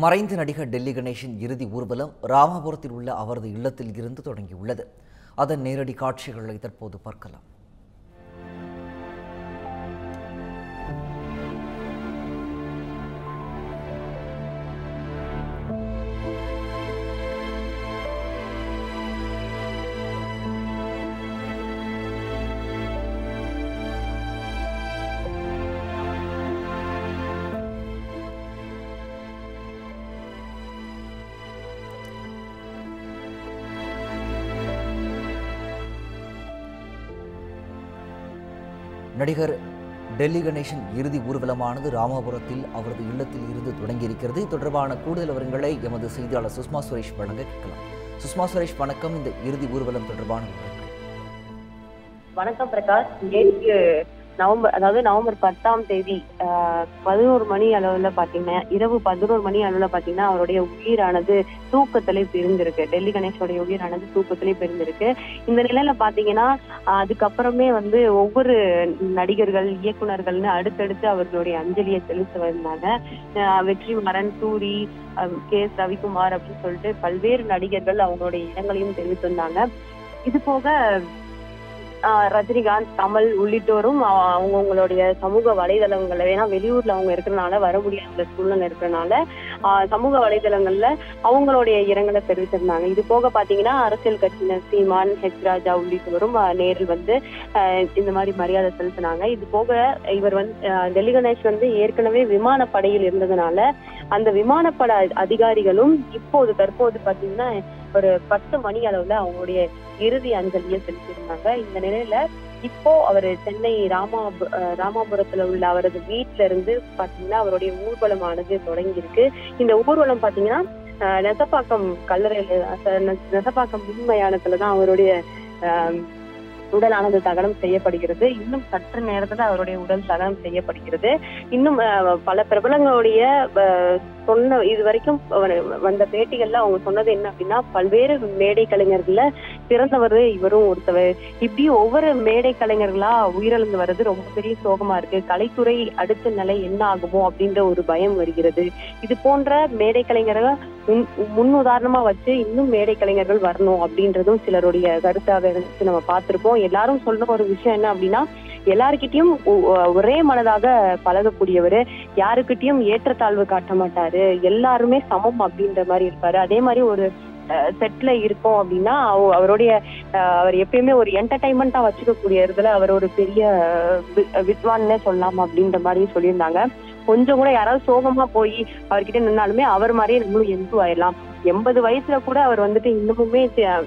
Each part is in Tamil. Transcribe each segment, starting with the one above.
மறைந்த நடிகர் டெல்லி கணேஷின் இறுதி ஊர்வலம் ராமபுரத்தில் உள்ள அவரது இல்லத்தில் இருந்து தொடங்கியுள்ளது. அதன் நேரடி காட்சிகளை தற்போது பார்க்கலாம். நடிகர் டெல்லி கணேஷன் இறுதி ஊர்வலமானது ராமாபுரத்தில் அவரது இல்லத்தில் இருந்து தொடங்கியிருக்கிறது. தொடர்பான கூடுதல் விவரங்களை எமது செய்தியாளர் சுஷ்மா சுரேஷ் வழங்க கேட்கலாம். சுஷ்மா சுரேஷ் வணக்கம். இந்த இறுதி ஊர்வலம் தொடர்பான வணக்கம் பிரகாஷ். நேற்று நவம்பர் அதாவது நவம்பர் பத்தாம் தேதி பதினோரு மணி அளவுல பாத்தீங்கன்னா இரவு பதினோரு மணி அளவுல பாத்தீங்கன்னா அவருடைய உயிரானது தூக்கத்திலே பிரிந்திருக்கு. டெல்லி கணேஷோடைய உயிரானது தூக்கத்திலே பிரிந்திருக்கு. இந்த நிலையில பாத்தீங்கன்னா அதுக்கப்புறமே வந்து ஒவ்வொரு நடிகர்கள் இயக்குனர்கள்னு அடுத்தடுத்து அவர்களுடைய அஞ்சலியை செலுத்த வந்தாங்க. வெற்றி வெற்றிமாறன் சூரி கே எஸ் ரவிக்குமார் அப்படின்னு சொல்லிட்டு பல்வேறு நடிகர்கள் அவங்களுடைய இடங்களையும் தெரிவித்திருந்தாங்க இது போக ரஜினிகாந்த் கமல் உள்ளிட்டோரும் அவங்கவுங்களுடைய சமூக வலைதளங்கள்ல ஏன்னா வெளியூர்ல அவங்க இருக்கிறனால வர முடியாத சூழ்நிலை இருக்கிறனால சமூக வலைதளங்கள்ல அவங்களுடைய இரங்கலை தெரிவிச்சிருந்தாங்க. இது போக பாத்தீங்கன்னா அரசியல் கட்சியினர் சீமான் ஹெச் ராஜா உள்ளிட்டோரும் நேரில் வந்து இந்த மாதிரி மரியாதை செலுத்தினாங்க. இது போக இவர் வந்து டெல்லி கணேஷ் வந்து ஏற்கனவே விமானப்படையில் இருந்ததுனால அந்த விமானப்பட அதிகாரிகளும் இப்போது தற்போது பாத்தீங்கன்னா ஒரு பத்து மணி அளவுல அவங்களுடைய இறுதி அஞ்சலியை செலுத்தியிருந்தாங்க. இந்த நிலையில இப்போ அவர் சென்னை ராமா ராமாபுரத்துல உள்ள அவரது வீட்டுல இருந்து பாத்தீங்கன்னா அவருடைய ஊர்வலமானது தொடங்கியிருக்கு. இந்த ஊர்வலம் பாத்தீங்கன்னா நெசப்பாக்கம் கல்லறையில நெசப்பாக்கம் மின் அவருடைய உடலானது தகனம் செய்யப்படுகிறது. இன்னும் சற்று நேரத்துல அவருடைய உடல் தகனம் செய்யப்படுகிறது. இன்னும் பல பிரபலங்களுடைய சொன்ன இது வரைக்கும் வந்த பேட்டிகள்ல அவங்க சொன்னது என்ன அப்படின்னா பல்வேறு மேடை கலைஞர்கள்ல பிறந்தவர் இவரும் ஒருத்தவர். இப்படி ஒவ்வொரு மேடை கலைஞர்களா உயிரிழந்து வர்றது ரொம்ப பெரிய சோகமா இருக்கு. கலைத்துறை அடுத்த நிலை என்ன ஆகுமோ அப்படின்ற ஒரு பயம் வருகிறது. இது போன்ற மேடை கலைஞர்கள் முன் முன் உதாரணமா வச்சு இன்னும் மேடை கலைஞர்கள் வரணும் அப்படின்றதும் சிலருடைய கருத்தாக இருந்துச்சு நம்ம பார்த்திருப்போம். எல்லாரும் சொல்ற ஒரு விஷயம் என்ன அப்படின்னா எல்லாருக்கிட்டையும் ஒ- ஒரே மனதாக பழகக்கூடியவர் யாருக்கிட்டையும் ஏற்றத்தாழ்வு காட்ட மாட்டாரு. எல்லாருமே சமம் அப்படின்ற மாதிரி இருப்பாரு. அதே மாதிரி ஒரு செட்ல இருக்கோம் அப்படின்னா அவருடைய அவர் எப்பயுமே ஒரு என்டர்டைன்மெண்டா வச்சுக்கக்கூடிய இதுல அவர் ஒரு பெரிய வித்வான்னே சொல்லலாம் அப்படின்ற மாதிரி சொல்லியிருந்தாங்க. கொஞ்சம் கூட யாராவது சோகமா போய் அவர்கிட்ட நின்னாலுமே அவர் மாதிரியே நம்மளும் எம்பு ஆயிடலாம் எண்பது வயசுல கூட அவர் வந்துட்டு இன்னமுமே சி-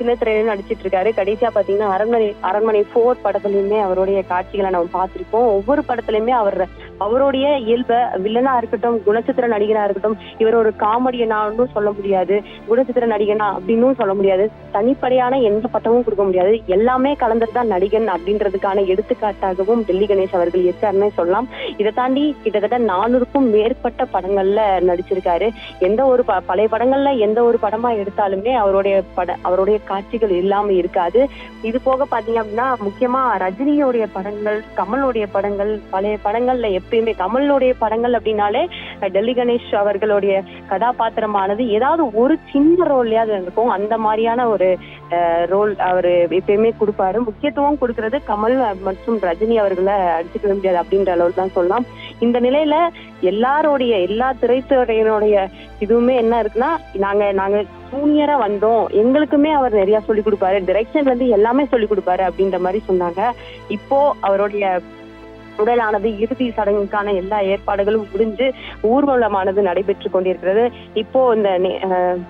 சின்ன திரையில நடிச்சிட்டு இருக்காரு கடைசியா பாத்தீங்கன்னா அரண்மனை அரண்மனை போர் படத்துலயுமே அவருடைய காட்சிகளை நம்ம பார்த்திருப்போம் ஒவ்வொரு படத்துலயுமே அவர் அவருடைய இயல்ப வில்லனா இருக்கட்டும் குணச்சித்திர நடிகனா இருக்கட்டும் இவர் ஒரு காமெடியனான்னு சொல்ல முடியாது. குணச்சித்திர நடிகனா அப்படின்னும் சொல்ல முடியாது. தனிப்படையான எந்த பட்டமும் கொடுக்க முடியாது. எல்லாமே கலந்தது தான் நடிகன் அப்படின்றதுக்கான எடுத்துக்காட்டாகவும் டெல்லி கணேஷ் அவர்கள் இருக்காருன்னு சொல்லலாம். இதை தாண்டி கிட்டத்தட்ட நானூறுக்கும் மேற்பட்ட படங்கள்ல நடிச்சிருக்காரு. எந்த ஒரு ப- பழைய படங்கள்ல எந்த ஒரு படமா எடுத்தாலுமே அவருடைய பட அவருடைய காட்சிகள் இல்லாம இருக்காது. இது போக பாத்தீங்க அப்படின்னா முக்கியமா ரஜினியோடைய படங்கள் கமலுடைய படங்கள் பழைய படங்கள்ல எப்பயுமே கமலுடைய படங்கள் அப்படின்னாலே டெல்லி கணேஷ் அவர்களுடைய கதாபாத்திரமானது ஏதாவது ஒரு சின்ன ரோல்லையாவது இருக்கும். அந்த மாதிரியான ஒரு ரோல் அவர் எப்பயுமே கொடுப்பாரு. முக்கியத்துவம் கொடுக்கறது கமல் மற்றும் ரஜினி அவர்களை அடிச்சுக்க முடியாது அப்படின்ற அளவுக்கு தான் சொல்லலாம். இந்த நிலையில எல்லாருடைய எல்லா திரைத்துறையினுடைய இதுவுமே என்ன இருக்குன்னா நாங்க நாங்க ஜூனியரா வந்தோம். எங்களுக்குமே அவர் நிறைய சொல்லி கொடுப்பாரு. டிரெக்ஷன்ல இருந்து எல்லாமே சொல்லி கொடுப்பாரு அப்படின்ற மாதிரி சொன்னாங்க. இப்போ அவருடைய உடலானது இறுதி சடங்குக்கான எல்லா ஏற்பாடுகளும் முடிஞ்சு ஊர்வலமானது நடைபெற்று கொண்டிருக்கிறது. இப்போ இந்த நெ-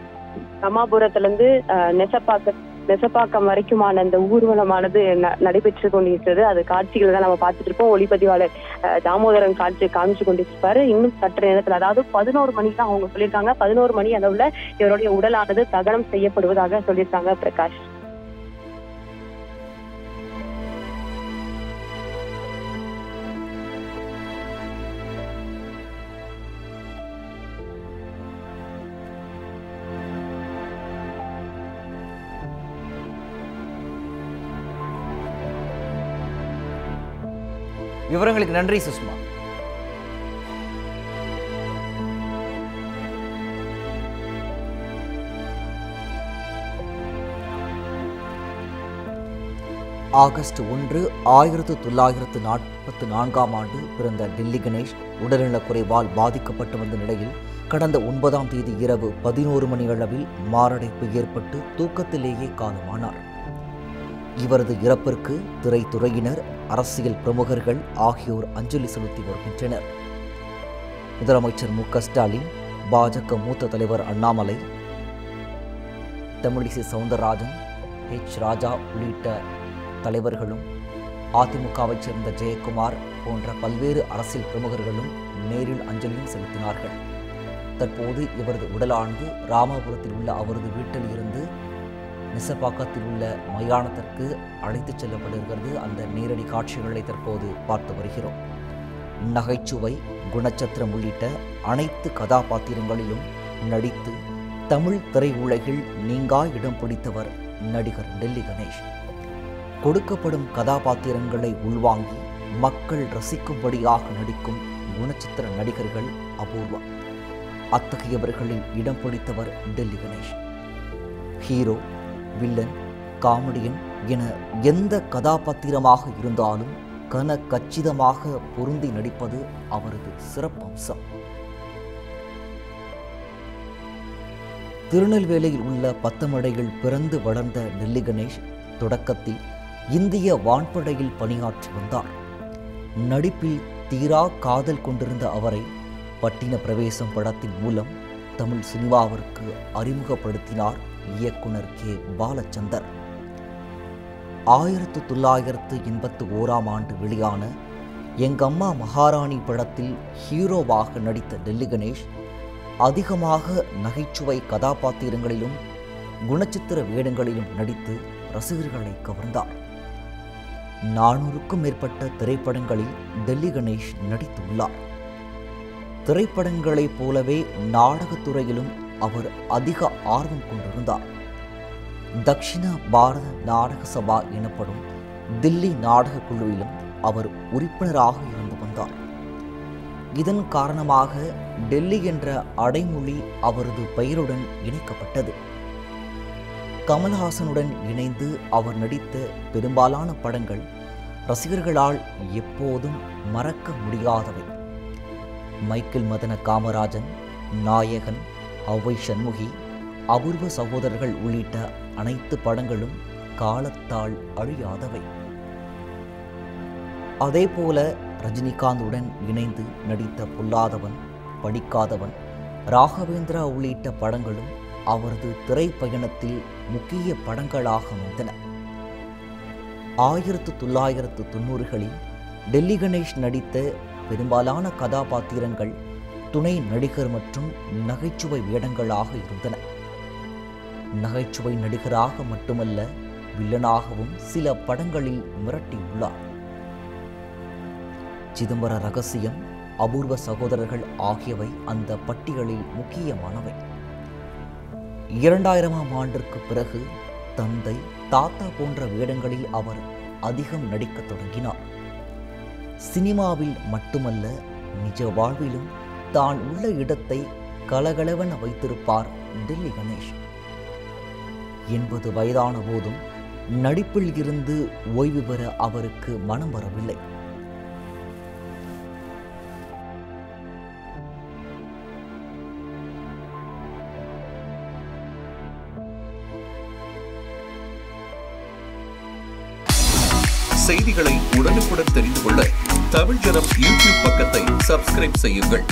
இருந்து அஹ், நெசப்பாக்க நெசப்பாக்கம் வரைக்குமான அந்த ஊர்வலமானது ந- நடைபெற்று கொண்டிருக்கிறது. அது காட்சிகளை தான் நம்ம பார்த்துட்டு இருக்கோம். ஒளிப்பதிவாளர் அஹ், தாமோதரன் காட்சி காமிச்சு கொண்டிருப்பாரு. இன்னும் சற்று நேரத்தில் அதாவது பதினோரு மணி தான் அவங்க சொல்லியிருக்காங்க. பதினோரு மணி அளவுல இவருடைய உடலானது தகனம் செய்யப்படுவதாக சொல்லியிருக்காங்க பிரகாஷ். விவரங்களுக்கு நன்றி சுஷ்மா. ஆகஸ்ட் ஒன்று ஆயிரத்து தொள்ளாயிரத்து நாற்பத்தி நான்காம் ஆண்டு பிறந்த டில்லி கணேஷ் உடல்நலக்குறைவால் பாதிக்கப்பட்டு வந்த நிலையில் கடந்த ஒன்பதாம் தேதி இரவு பதினோரு மணி அளவில் மாரடைப்பு ஏற்பட்டு தூக்கத்திலேயே காலமானார். இவரது இறப்பிற்கு திரைத்துறையினர் அரசியல் பிரமுகர்கள் ஆகியோர் அஞ்சலி செலுத்தி வருகின்றனர். முதலமைச்சர் மு க ஸ்டாலின் பாஜக மூத்த தலைவர் அண்ணாமலை தமிழிசை சவுந்தரராஜன் ஹெச் ராஜா உள்ளிட்ட தலைவர்களும் அதிமுகவைச் சேர்ந்த ஜெயக்குமார் போன்ற பல்வேறு அரசியல் பிரமுகர்களும் நேரில் அஞ்சலியும் செலுத்தினார்கள். தற்போது இவரது உடலானது ராமாபுரத்தில் உள்ள அவரது வீட்டில் இருந்து மிசபாக்கத்தில் உள்ள மயானத்திற்கு அழைத்துச் செல்லப்படுகிறது அந்த நேரடி காட்சிகளை தற்போது பார்த்து வருகிறோம். நகைச்சுவை குணச்சத்திரம் உள்ளிட்ட அனைத்து கதாபாத்திரங்களிலும் நடித்து தமிழ் திரையுலகில் நீங்கா இடம் பிடித்தவர் நடிகர் டெல்லி கணேஷ். கொடுக்கப்படும் கதாபாத்திரங்களை உள்வாங்கி மக்கள் ரசிக்கும்படியாக நடிக்கும் குணச்சித்திர நடிகர்கள் அபூர்வம் அத்தகையவர்களில் இடம் பிடித்தவர் Delhi Ganesh. Hero villain comedian என எந்த கதாபாத்திரமாக இருந்தாலும் கன கச்சிதமாக பொருந்தி நடிப்பது அவரது சிறப்பம்சம். திருநெல்வேலியில் உள்ள பத்தமடையில் பிறந்து வளர்ந்த நெல்லி கணேஷ் தொடக்கத்தில் இந்திய வான்படையில் பணியாற்றி வந்தார். நடிப்பில் தீரா காதல் கொண்டிருந்த அவரை பட்டின பிரவேசம் படத்தின் மூலம் தமிழ் சினிமாவிற்கு அறிமுகப்படுத்தினார் இயக்குனர் கே. பாலச்சந்தர். ஆயிரத்து தொள்ளாயிரத்து எண்பத்து ஓராம் ஆண்டு வெளியான எங்கம்மா மகாராணி படத்தில் ஹீரோவாக நடித்த டெல்லி கணேஷ் அதிகமாக நகைச்சுவை கதாபாத்திரங்களிலும் குணச்சித்திர வேடங்களிலும் நடித்து ரசிகர்களை கவர்ந்தார். நானூறுக்கும் மேற்பட்ட திரைப்படங்களில் டெல்லி கணேஷ் நடித்துள்ளார். திரைப்படங்களைப் போலவே நாடகத்துறையிலும் அவர் அதிக ஆர்வம் கொண்டிருந்தார். தக்ஷிண பாரத நாடக சபா எனப்படும் தில்லி நாடக குழுவிலும் அவர் உறுப்பினராக இருந்து வந்தார். இதன் காரணமாக டெல்லி என்ற அடைமொழி அவரது பெயருடன் இணைக்கப்பட்டது. கமல்ஹாசனுடன் இணைந்து அவர் நடித்த பெரும்பாலான படங்கள் ரசிகர்களால் எப்போதும் மறக்க முடியாதவை. மைக்கேல் மதன காமராஜன் நாயகன் அவ்வை சண்முகி அபூர்வ சகோதரர்கள் உள்ளிட்ட அனைத்து படங்களும் காலத்தால் அழியாதவை. அதேபோல ரஜினிகாந்துடன் இணைந்து நடித்த பொல்லாதவன் படிக்காதவன் ராகவேந்திரா உள்ளிட்ட படங்களும் அவரது திரைப்பயணத்தில் முக்கிய படங்களாக அமைந்தன. ஆயிரத்து தொள்ளாயிரத்து தொண்ணூறுகளில் டெல்லி கணேஷ் நடித்த பெரும்பாலான கதாபாத்திரங்கள் துணை நடிகர் மற்றும் நகைச்சுவை வேடங்களாக இருந்தன. நகைச்சுவை நடிகராக மட்டுமல்ல வில்லனாகவும் சில படங்களில் மிரட்டியுள்ளார். சிதம்பர ரகசியம் அபூர்வ சகோதரர்கள் ஆகியவை அந்த பட்டியலில் முக்கியமானவை. இரண்டாயிரமாம் ஆண்டிற்கு பிறகு தந்தை தாத்தா போன்ற வேடங்களில் அவர் அதிகம் நடிக்கத் தொடங்கினார். சினிமாவில் மட்டுமல்ல நிஜ வாழ்விலும் தான் உள்ள இடத்தை கலகலவென வைத்திருப்பார் டெல்லி கணேஷ். எண்பது வயதான போதும் நடிப்பில் இருந்து ஓய்வு பெற அவருக்கு மனம் வரவில்லை. செய்திகளை உடனுக்குடன் தெரிந்து கொள்ள தமிழ் ஜனம் யூடியூப் பக்கத்தை சப்ஸ்கிரைப் செய்யுங்கள்.